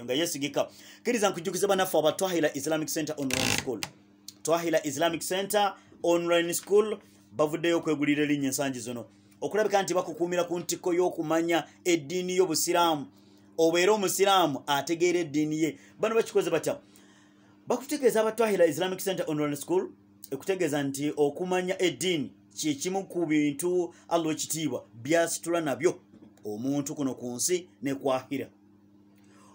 eyo nga yesigika kkiriza nkujjukiza banaffe aba twahira islamic center online school. Twahira islamic center online school bavuddeyo okwegulira erinnya ensangi zino okulabika nti bakukuumira ku ntikko y'okumanya eddiini y'obusiraamu. Obeera omusiraamu ategeera eddiini ye. Bano bakikoze batya? Bakutegeeza abatwahira islamic center online school ekutegeeza nti okumanya eddiini kyekimu ku bintu allah ekitiibwa byasitula nabyo. Omuntu kuno ku nsi nekwahira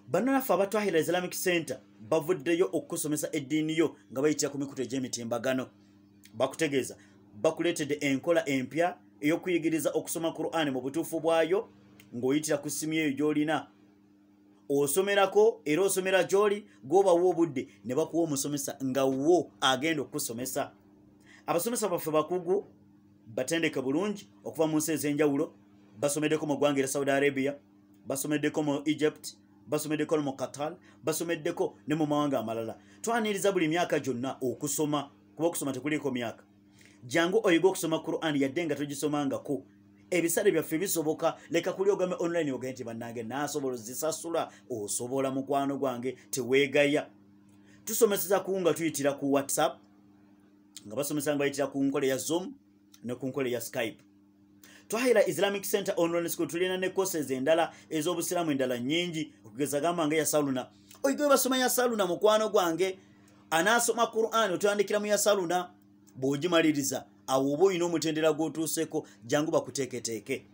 bannanaffe abatwahira islamic center bavuddeyo okukusomesa eddiini yo nga bayitira ku mikutu egy'emitimbagano. Bakutegeeza bakuleetedde enkola empya ey'okuyigiriza okusoma quran mu butuufu bwayo ng'oyitira ku ssimu eyo gy'olina. Osomerako era osomera gy'oli gwobawa obudde ne bakuwa omusomesa nga wo agenda okukusomesa abasomesa baffe bakugu batendeke bulungi okuva mu nsi ez'enjawulo basomeddeko mu ggwanga era saudi arabia basomeddeko mu egypt basomeddeko mu qatar basomeddeko ne mu mawanga amalala. Twaniriza buli myaka gyonna okusoma kuba okusoma tekuliiko myaka. Jangu oyiga okusoma quran yadde nga togisomangako ebisale byaffe bisoboka leka kuli ogame online ogende nti bannange nasobola ozisasula osobola mukwano gwange teweegaya. Tusomeseza ku nga tuyitira ku whatsapp nga basomesa nga bayitira ku nkola ya zoom ne ku nkola ya skype twahira islamic center online school tulina ne courses endala ez'obusiraamu endala nyingi okugeza gamba nga ya saluna oyigawe basoma ya saluna mukwano gwange anaasoma quran otandikira mu ya saluna bw'ogimaliriza awo oba olina omutendera gw'otuuseko jangu bakuteeketeeke.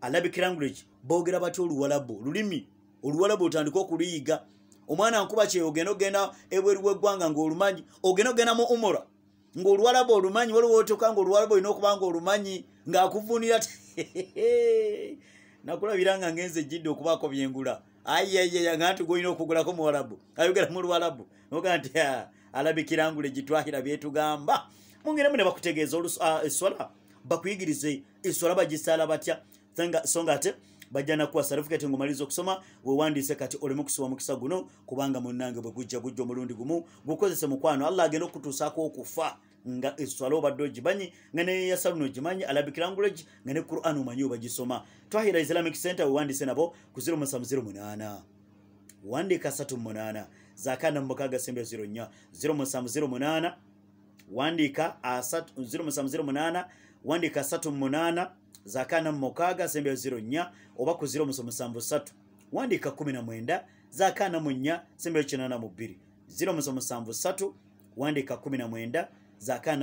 Arabic language boogera batya oluwalabu olulimi oluwalabu otandika okuluyiga omwana nkuba kye ogenda ogenda ebweru bweggwanga ng'olumanyi ogenda ogenda mu umura ng'oluwalabu olumanyi waliwo otuka ngaoluwalabu olina okuba nga olumanyi ng'akuvunira nakulabira nga ngenze ejjidde okubaako byengula. Ayayaya nga nti gwolina okugulako muwalabu ayogera mu luwalabu noga nti alabikirangula egitwahira byetugamba. Mungeremu ne bakutegeeza eswala bakuyigirize eswala bagisaala batya? So nga ate bajja nakuwa satifikati ngaomaliza okusoma wewandiise kati oleme kusiba mukisa guno kubanga munange bwe gujja gujja omulundi gumu gukozese mukwano. Allah agenda okutuusaako okufa nga eswala obadde ogimanyi nga neyasaluno ogimanyi arabic language nga ne quran omanyi obagisoma twahira islamic center wewandiise nabo ku 0708 wandika 38 zakana mumukaaga sembe 04 0708 wandika 0708 wandika 38 zakana mumukaaga sembe 04 oba ku 0773 wandika 19 zakana mu 4 sembe 82 0773 wandika 19 zakana